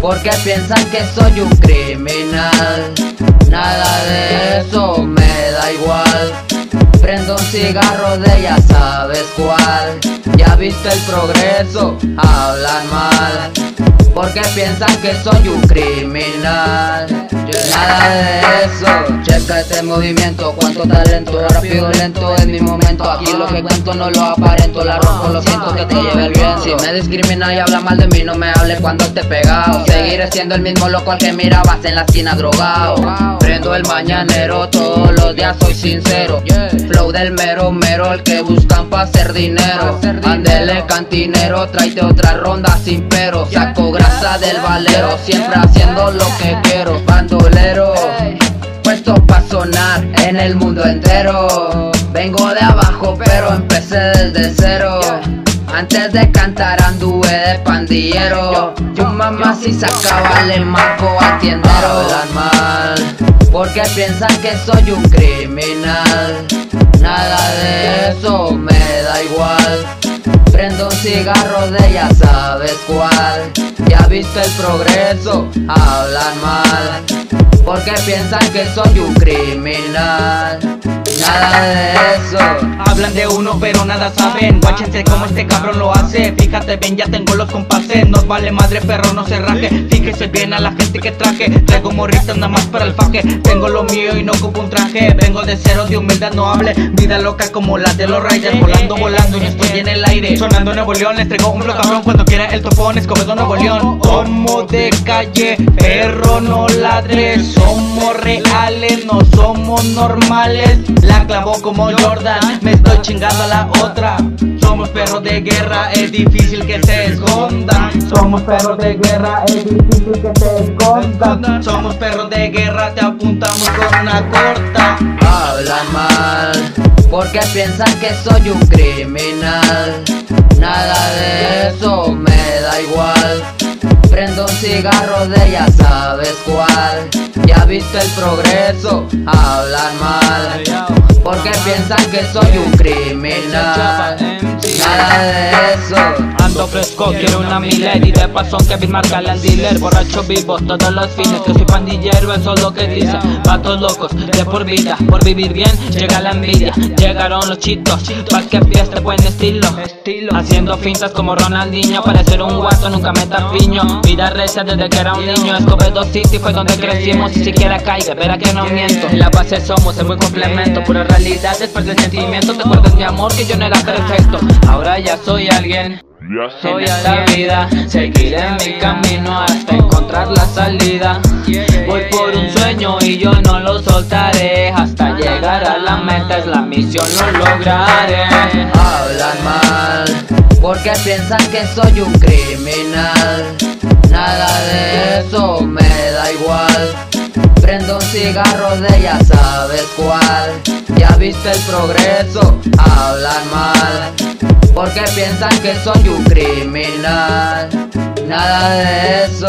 Porque piensan que soy un criminal. Nada de eso me da igual. Prendo un cigarro de ya sabes cuál. Ya viste el progreso, hablan mal. Porque piensan que soy un criminal Nada de eso. Checa este movimiento, cuánto talento Rápido, lento, en mi momento. Aquí lo que cuento no lo aparento La rompo, lo siento que te lleve el bien Si me discrimina y habla mal de mí No me hable cuando esté pegado. Seguiré siendo el mismo loco al que mirabas en la esquina drogado. Prendo el mañanero, todos los días soy sincero. Flow del mero mero, el que buscan pa' hacer dinero. Andele cantinero, tráete otra ronda sin pero. Saco del valero Siempre haciendo lo que quiero Bandolero. Puesto pa' sonar en el mundo entero. Vengo de abajo pero empecé desde cero. Antes de cantar anduve de pandillero. Yo mamá si sacaba le marco a tiendero. Hablan mal Porque piensan que soy un criminal. Nada cigarro de ya sabes cuál. Ya viste el progreso, hablan mal. Porque piensan que soy un criminal Hablan de uno pero nada saben. Guáchense como este cabrón lo hace. Fíjate bien ya tengo los compases. Nos vale madre perro no se raje. Fíjese bien a la gente que traje. Traigo morristas nada más para el faje. Tengo lo mío y no ocupo un traje. Vengo de cero de humildad no hable. Vida loca como la de los Raiders Volando volando y estoy en el aire. Sonando Nuevo León les traigo un flow cabrón. Cuando quiera el topón Escobedo Nuevo León. Como de calle perro no ladres Somos reales no somos normales La clavó como Jordan. Estoy chingando a la otra. Somos perros de guerra, es difícil que se escondan. Somos perros de guerra, es difícil que se escondan. Somos perros de guerra, te apuntamos con una corta. Hablan mal, porque piensan que soy un criminal. Nada de eso me da igual Prendo un cigarro de ya sabes cuál Ya viste el progreso, hablan mal. Porque piensan que soy un criminal. Nada de eso Ando fresco, quiero una milady De paso que marcarle al dealer. Borracho vivo todos los fines Que soy pandillero, eso es lo que dice. Vatos locos, de por vida Por vivir bien, llega la envidia. Llegaron los chitos, pa' que fieste buen estilo. Haciendo fintas como Ronaldinho Parecer un guato, nunca me piño Vida recia desde que era un niño Escobedo City fue donde crecimos. Y siquiera caiga, verá que no miento. La base somos el buen complemento Pura realidad después del sentimiento. Te acuerdas mi amor que yo no era perfecto. Ahora ya soy alguien soy a la vida, seguiré mi camino hasta encontrar la salida. Voy por un sueño y yo no lo soltaré hasta llegar a la meta. Es la misión, lo lograré. Hablan mal porque piensan que soy un criminal. Nada de eso me da igual. Prendo un cigarro de ya sabes cuál. Ya viste el progreso, hablan mal. Porque piensan que soy un criminal Nada de eso